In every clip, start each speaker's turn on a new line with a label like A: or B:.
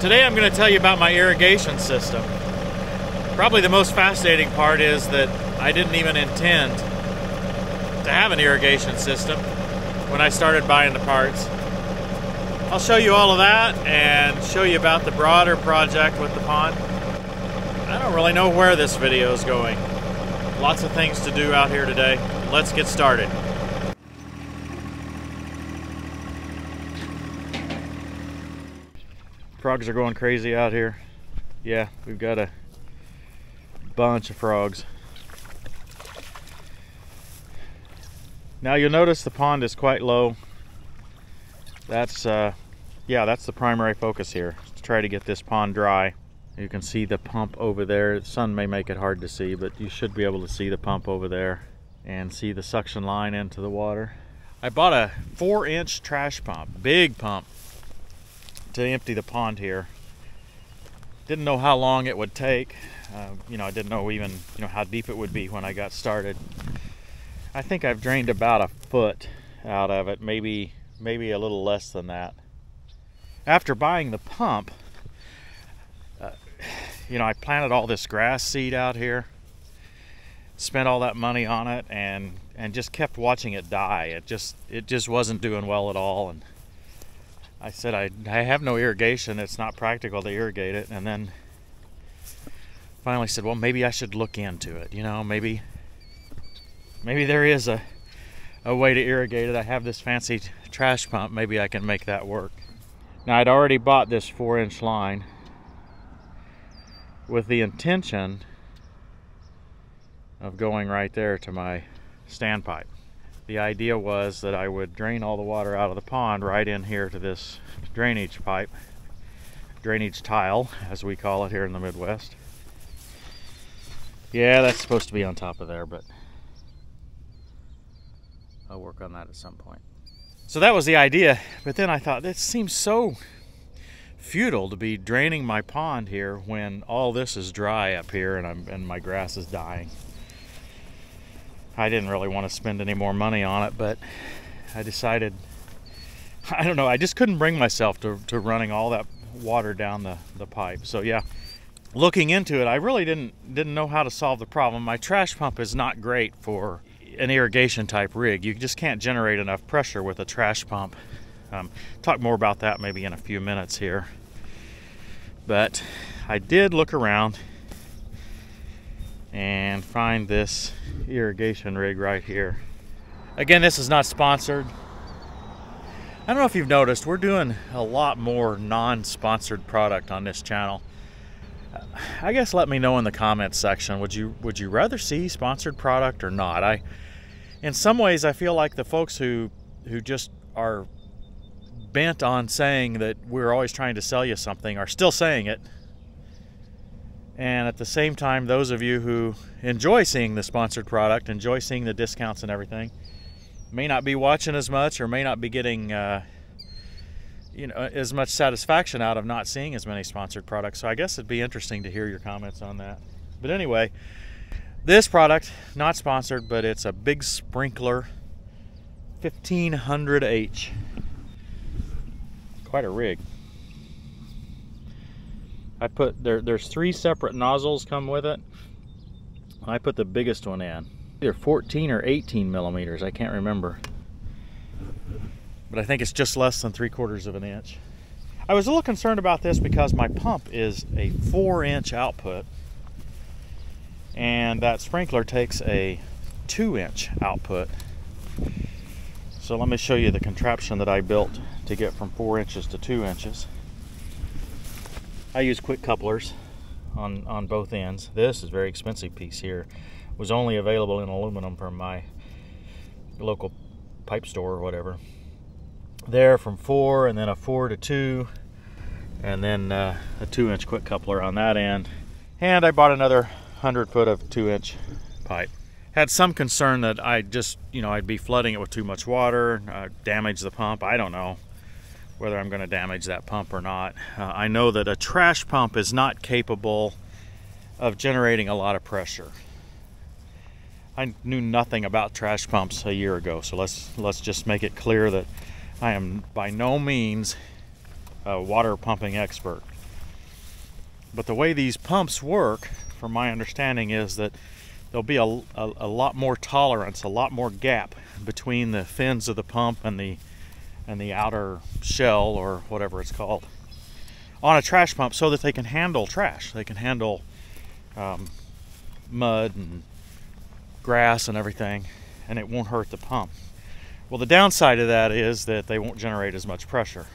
A: Today I'm going to tell you about my irrigation system. Probably the most fascinating part is that I didn't even intend to have an irrigation system when I started buying the parts. I'll show you all of that and show you about the broader project with the pond. I don't really know where this video is going. Lots of things to do out here today. Let's get started. Frogs are going crazy out here. Yeah, we've got a bunch of frogs. Now you'll notice the pond is quite low. That's, uh, yeah, that's the primary focus here, to try to get this pond dry. You can see the pump over there. The sun may make it hard to see, but you should be able to see the pump over there and see the suction line into the water. I bought a four inch trash pump, big pump, to empty the pond here. Didn't know how long it would take. Uh, you know, I didn't know even, you know, how deep it would be when I got started. I think I've drained about a foot out of it, maybe maybe a little less than that. After buying the pump, uh, you know, I planted all this grass seed out here, spent all that money on it, and and just kept watching it die. It just it just wasn't doing well at all, and I said I I have no irrigation. It's not practical to irrigate it, and then finally said, well, maybe I should look into it. You know, maybe maybe there is a a way to irrigate it. I have this fancy trash pump. Maybe I can make that work. Now I'd already bought this four inch line with the intention of going right there to my standpipe. The idea was that I would drain all the water out of the pond right in here to this drainage pipe, drainage tile as we call it here in the Midwest. Yeah, that's supposed to be on top of there, but I'll work on that at some point. So that was the idea, but then I thought this seems so futile to be draining my pond here when all this is dry up here and, I'm, and my grass is dying. I didn't really want to spend any more money on it, but I decided, I don't know, I just couldn't bring myself to, to running all that water down the, the pipe. So yeah, looking into it, I really didn't didn't know how to solve the problem. My trash pump is not great for an irrigation type rig. You just can't generate enough pressure with a trash pump. Um, talk more about that maybe in a few minutes here. But I did look around and find this irrigation rig right here. Again, this is not sponsored. I don't know if you've noticed, we're doing a lot more non-sponsored product on this channel. I guess let me know in the comments section. Would you would you rather see sponsored product or not? I in some ways I feel like the folks who who just are bent on saying that we're always trying to sell you something are still saying it. And at the same time, those of you who enjoy seeing the sponsored product, enjoy seeing the discounts and everything, may not be watching as much or may not be getting uh, you know as much satisfaction out of not seeing as many sponsored products. So I guess it'd be interesting to hear your comments on that. But anyway, this product not sponsored, but it's a big sprinkler 1500H. Quite a rig. I put there there's three separate nozzles come with it. I put the biggest one in. Either 14 or 18 millimeters, I can't remember but I think it's just less than three quarters of an inch. I was a little concerned about this because my pump is a four inch output and that sprinkler takes a two inch output. So let me show you the contraption that I built to get from four inches to two inches. I use quick couplers on, on both ends. This is a very expensive piece here. It was only available in aluminum from my local pipe store or whatever there from four and then a four to two and then uh, a two inch quick coupler on that end and I bought another 100 foot of two inch pipe had some concern that I just you know I'd be flooding it with too much water uh, damage the pump I don't know whether I'm going to damage that pump or not uh, I know that a trash pump is not capable of generating a lot of pressure I knew nothing about trash pumps a year ago so let's let's just make it clear that I am by no means a water pumping expert. But the way these pumps work, from my understanding, is that there'll be a, a, a, lot more tolerance, a lot more gap between the fins of the pump and the and the outer shell or whatever it's called on a trash pump so that they can handle trash. They can handle um, mud and grass and everything, and it won't hurt the pump. Well, the downside of that is that they won't generate as much pressure.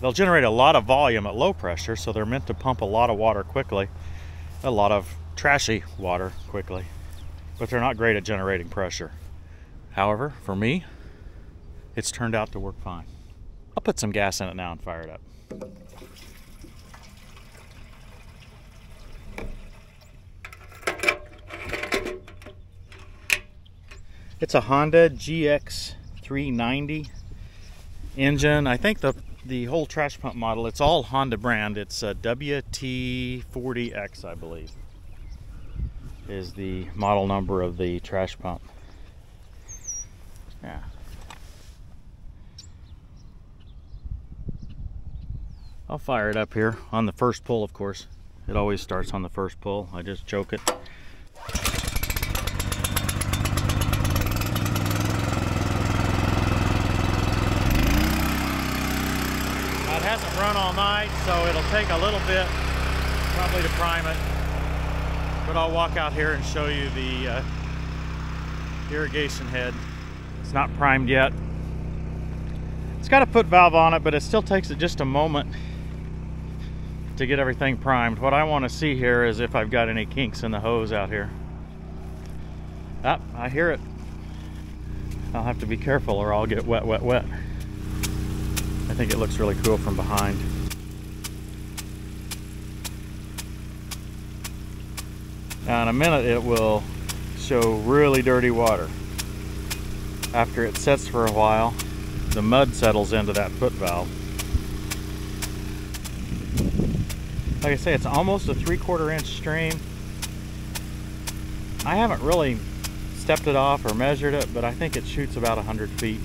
A: They'll generate a lot of volume at low pressure, so they're meant to pump a lot of water quickly, a lot of trashy water quickly but they're not great at generating pressure. However, for me, it's turned out to work fine. I'll put some gas in it now and fire it up. It's a Honda GX390 engine. I think the the whole trash pump model, it's all Honda brand. It's a WT40X, I believe is the model number of the trash pump. Yeah. I'll fire it up here on the first pull, of course. It always starts on the first pull. I just choke it. It hasn't run all night, so it'll take a little bit probably to prime it. But I'll walk out here and show you the uh, irrigation head. It's not primed yet. It's got a foot valve on it, but it still takes it just a moment to get everything primed. What I want to see here is if I've got any kinks in the hose out here. Ah, I hear it. I'll have to be careful or I'll get wet, wet, wet. I think it looks really cool from behind. Now in a minute it will show really dirty water. After it sets for a while, the mud settles into that foot valve. Like I say, it's almost a three quarter inch stream. I haven't really stepped it off or measured it, but I think it shoots about 100 feet.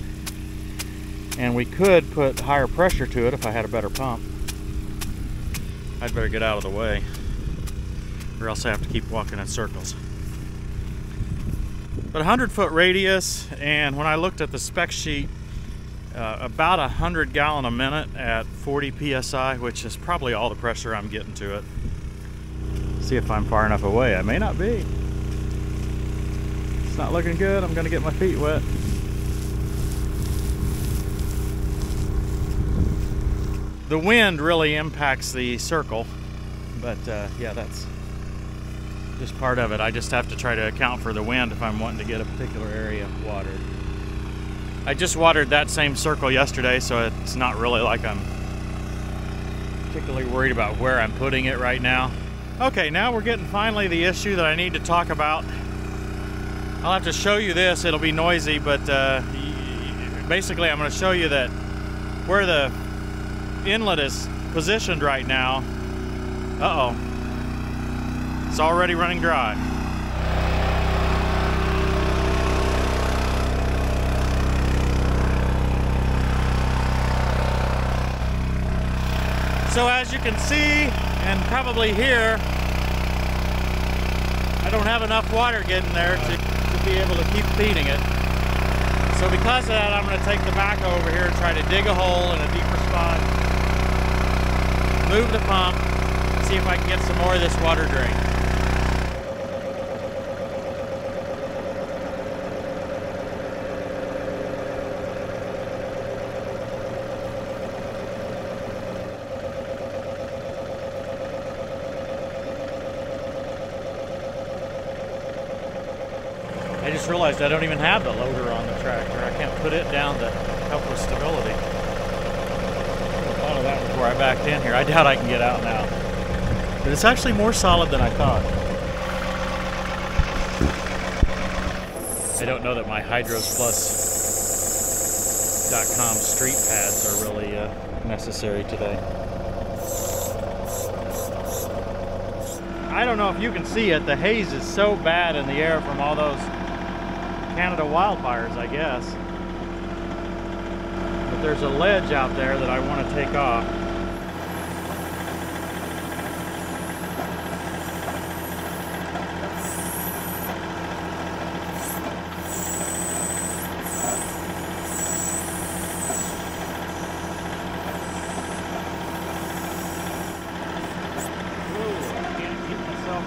A: And we could put higher pressure to it if I had a better pump. I'd better get out of the way or else I have to keep walking in circles. But 100 foot radius, and when I looked at the spec sheet, uh, about 100 gallon a minute at 40 psi, which is probably all the pressure I'm getting to it. See if I'm far enough away. I may not be. It's not looking good. I'm gonna get my feet wet. The wind really impacts the circle, but uh, yeah, that's just part of it. I just have to try to account for the wind if I'm wanting to get a particular area watered. I just watered that same circle yesterday, so it's not really like I'm particularly worried about where I'm putting it right now. Okay, now we're getting finally the issue that I need to talk about. I'll have to show you this, it'll be noisy, but uh, basically I'm going to show you that where the inlet is positioned right now, uh-oh, it's already running dry. So as you can see and probably hear, I don't have enough water getting there to, to be able to keep feeding it. So because of that, I'm going to take the backhoe over here and try to dig a hole in a deeper spot, move the pump, see if I can get some more of this water drained. I realized I don't even have the loader on the tractor. I can't put it down to help with stability. I thought of that before I backed in here. I doubt I can get out now. But it's actually more solid than I thought. I don't know that my HydrosPlus.com street pads are really uh, necessary today. I don't know if you can see it. The haze is so bad in the air from all those Canada wildfires, I guess. But there's a ledge out there that I want to take off.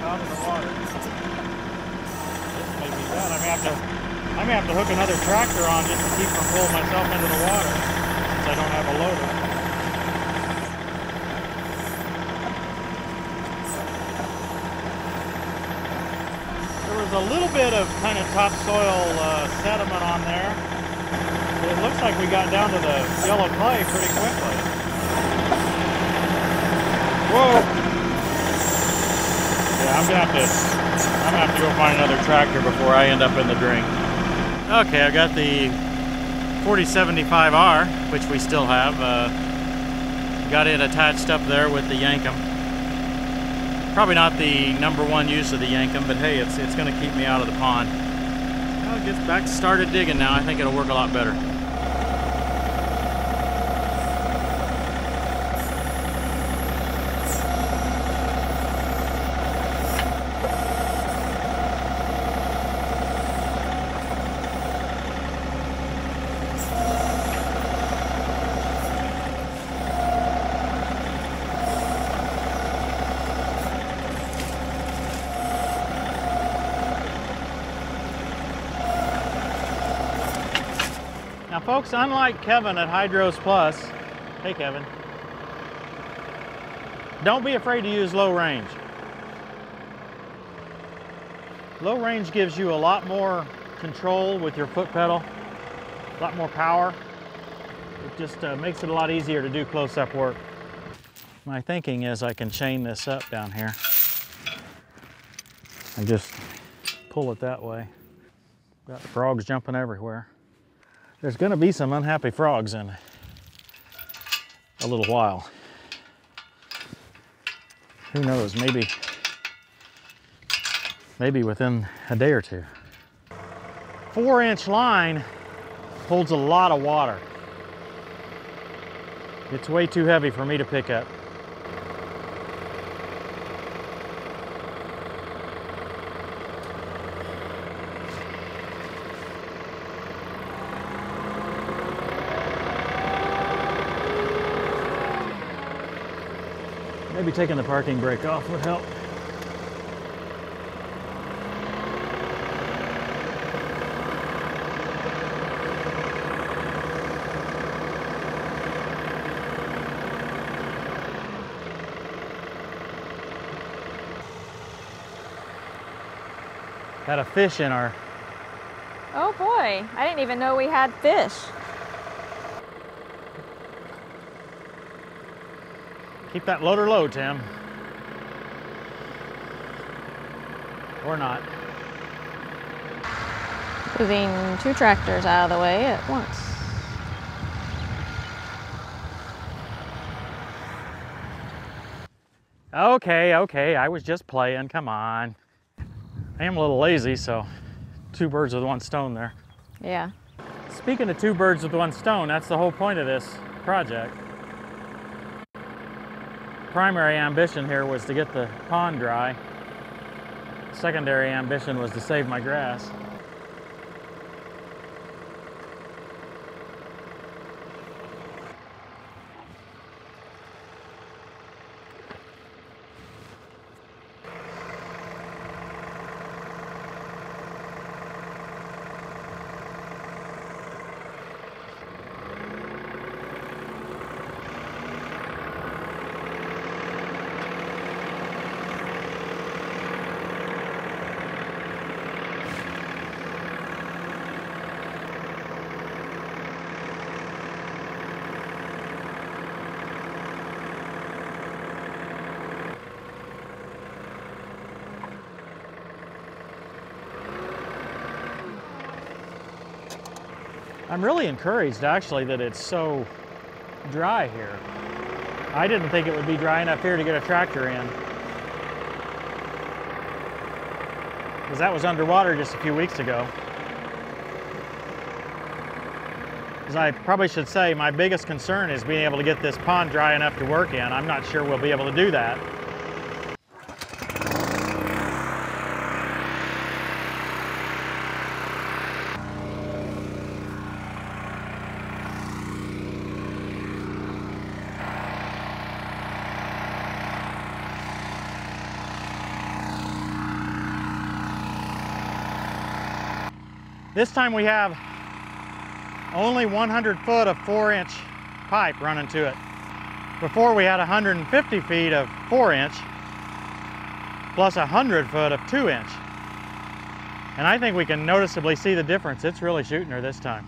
A: out of the water. This may be done. I'm going to have to I may have to hook another tractor on just to keep from pulling myself into the water since I don't have a loader. There was a little bit of kind of topsoil uh, sediment on there. It looks like we got down to the yellow clay pretty quickly. Whoa! Yeah, I'm gonna have to I'm gonna have to go find another tractor before I end up in the drink. Okay, I got the 4075R, which we still have. Uh, got it attached up there with the Yankum. Probably not the number one use of the Yankum, but hey, it's, it's gonna keep me out of the pond. It gets back started digging now. I think it'll work a lot better. Folks, unlike Kevin at Hydros Plus, hey Kevin, don't be afraid to use low range. Low range gives you a lot more control with your foot pedal, a lot more power. It just uh, makes it a lot easier to do close-up work. My thinking is I can chain this up down here. I just pull it that way. Got frogs jumping everywhere. There's gonna be some unhappy frogs in a little while. Who knows, maybe, maybe within a day or two. Four inch line holds a lot of water. It's way too heavy for me to pick up. Maybe taking the parking brake off would help. Had a fish in our
B: Oh boy, I didn't even know we had fish.
A: Keep that loader low, Tim. Or not.
B: Moving two tractors out of the way at once.
A: Okay, okay, I was just playing, come on. I am a little lazy, so two birds with one stone there.
B: Yeah.
A: Speaking of two birds with one stone, that's the whole point of this project. Primary ambition here was to get the pond dry. Secondary ambition was to save my grass. I'm really encouraged actually that it's so dry here. I didn't think it would be dry enough here to get a tractor in. Because that was underwater just a few weeks ago. As I probably should say, my biggest concern is being able to get this pond dry enough to work in. I'm not sure we'll be able to do that. This time we have only 100 foot of four inch pipe running to it. Before we had 150 feet of four inch plus 100 foot of two inch. And I think we can noticeably see the difference. It's really shooting her this time.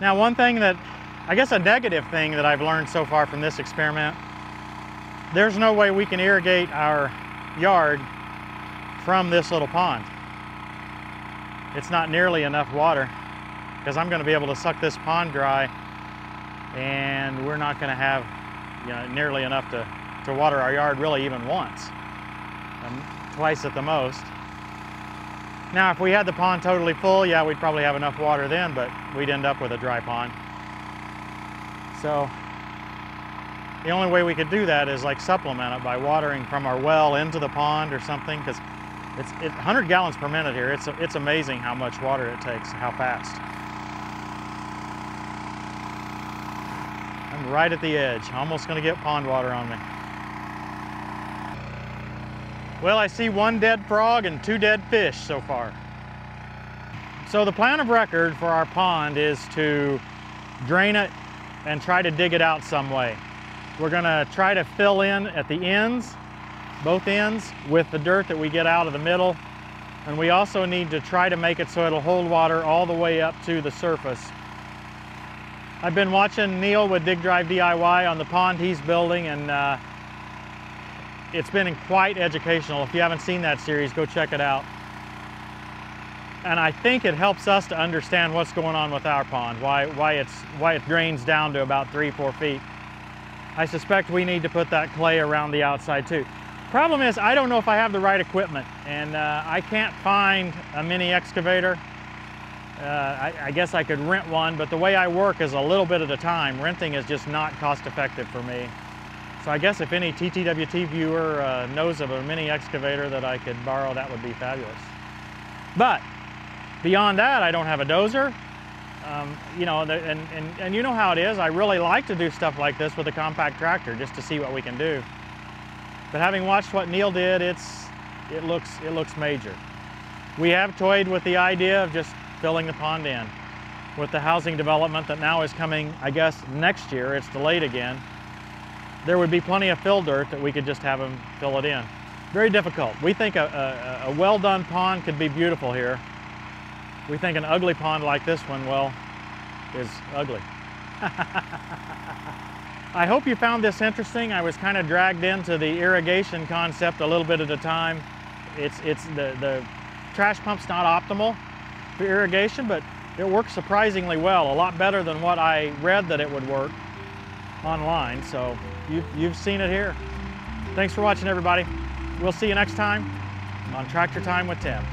A: Now one thing that, I guess a negative thing that I've learned so far from this experiment, there's no way we can irrigate our yard from this little pond. It's not nearly enough water because I'm going to be able to suck this pond dry and we're not going to have you know, nearly enough to, to water our yard really even once, um, twice at the most. Now, if we had the pond totally full, yeah, we'd probably have enough water then, but we'd end up with a dry pond. So the only way we could do that is like supplement it by watering from our well into the pond or something, because it's, it's 100 gallons per minute here. It's, it's amazing how much water it takes, how fast. I'm right at the edge, almost gonna get pond water on me. Well, I see one dead frog and two dead fish so far. So the plan of record for our pond is to drain it and try to dig it out some way. We're gonna try to fill in at the ends, both ends, with the dirt that we get out of the middle. And we also need to try to make it so it'll hold water all the way up to the surface. I've been watching Neil with Dig Drive DIY on the pond he's building and uh, it's been quite educational. If you haven't seen that series, go check it out. And I think it helps us to understand what's going on with our pond, why, why, it's, why it drains down to about three, four feet. I suspect we need to put that clay around the outside too. Problem is, I don't know if I have the right equipment and uh, I can't find a mini excavator. Uh, I, I guess I could rent one, but the way I work is a little bit at a time. Renting is just not cost effective for me. So I guess if any TTWT viewer uh, knows of a mini excavator that I could borrow, that would be fabulous. But beyond that, I don't have a dozer. Um, you know, and, and, and you know how it is. I really like to do stuff like this with a compact tractor just to see what we can do. But having watched what Neil did, it's, it, looks, it looks major. We have toyed with the idea of just filling the pond in. With the housing development that now is coming, I guess, next year, it's delayed again there would be plenty of fill dirt that we could just have them fill it in. Very difficult. We think a, a, a well done pond could be beautiful here. We think an ugly pond like this one, well, is ugly. I hope you found this interesting. I was kind of dragged into the irrigation concept a little bit at a time. It's, it's the, the trash pump's not optimal for irrigation, but it works surprisingly well, a lot better than what I read that it would work online. So you've, you've seen it here. Thanks for watching, everybody. We'll see you next time on Tractor Time with Tim.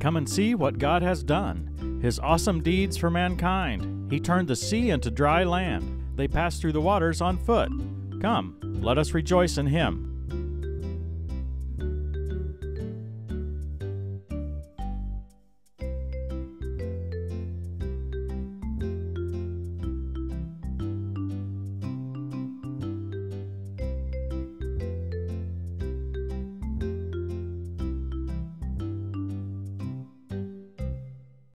C: Come and see what God has done, his awesome deeds for mankind. He turned the sea into dry land. They passed through the waters on foot. Come, let us rejoice in him.